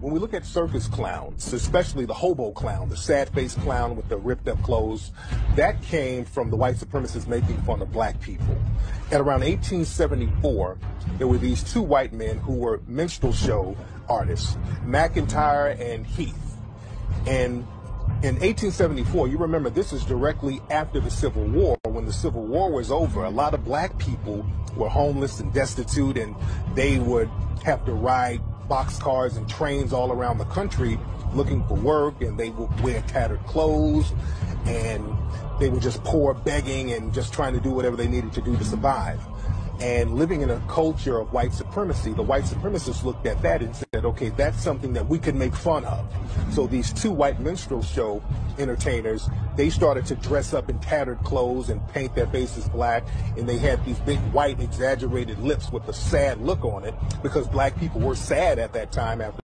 when we look at circus clowns, especially the hobo clown, the sad faced clown with the ripped up clothes, that came from the white supremacists making fun of black people. At around 1874, there were these two white men who were minstrel show artists, McIntyre and Heath. And in 1874, you remember this is directly after the Civil War. When the Civil War was over, a lot of black people were homeless and destitute, and they would have to ride boxcars and trains all around the country looking for work, and they would wear tattered clothes, and they were just poor begging and just trying to do whatever they needed to do to survive. And living in a culture of white supremacy, the white supremacists looked at that and said, okay, that's something that we could make fun of. So these two white minstrel show entertainers, they started to dress up in tattered clothes and paint their faces black. And they had these big white exaggerated lips with a sad look on it because black people were sad at that time after